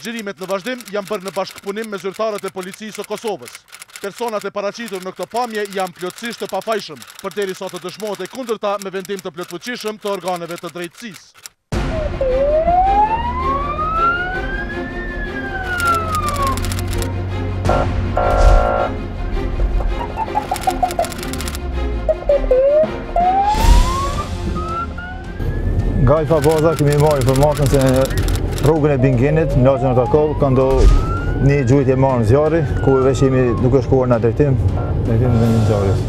Xhirimet në vazhdim janë bërë në bashkëpunim me zyrtarët e Policisë së Kosovës. Personat e paraqitur në këto pamje janë plotësisht të pafajshëm, përderisa të dëshmohet e kundërta me vendim të plotfuqishëm të organeve të drejtësisë. Nga Alfa Baza kemi marrë informatën se në rrugën e Bingenit, në lagjen Ortakoll, ka ndodh një gjujtje me armë zjarri, ku veç jemi duke shkuar në drejtim, në drejtim vendit të ngjarjes.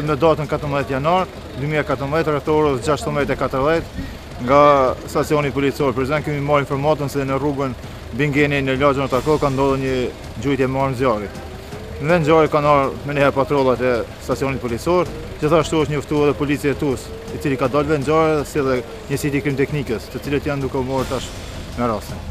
sot me datën 14 janar 2014 rreth orës 16:40 nga stacioni policor Prizren kemi marrë informatën se në rrugën Bingeni në lagjen Ortakoll ka ndodhur një gjujtje me armë zjarri. Në vend ngjarje kanë ardhur menjëherë patrollat e stacionit policor, gjithashtu është njoftuar edhe polici i TUS, i cili ka dalë në vend ngjarje si dhe njësiti i krimteknikës, të cilët janë duke u marrë tash me rastin.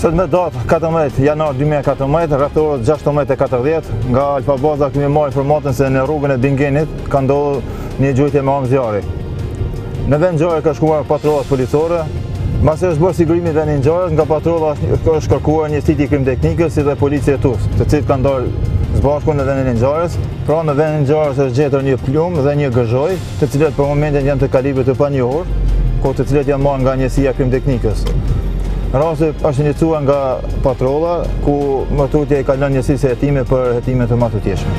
Sot me datë 14 janar 2014, rreth orës 16.40, nga Alfa Baza kemi marrë informatën se në rrugën e Bingenit ka ndodhur një gjujtje me armë zjarri. Në vend ngjarje ka shkuar patrullat policore, masi është bërë sigurimi i vendit të ngjarjes nga patrulla është kërkuar njësiti i krimteknikës si dhe polici i TUS, të cilët kanë dalë së bashku në vendin e ngjarjes. Pra në vendin e ngjarjes është gjetur një plumb dhe një gëzhoj, të cilat për momentin janë të kalibrit të panjohur, ku të cilat janë marrë nga njësia e krimteknikës. Rasti është iniciuar nga patrolla, ku më tutje i kalon njësisë hetime për hetime të mëtutjeshme.